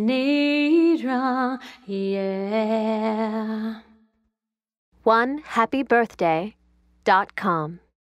Nidra, yeah. One happy birthday dot com.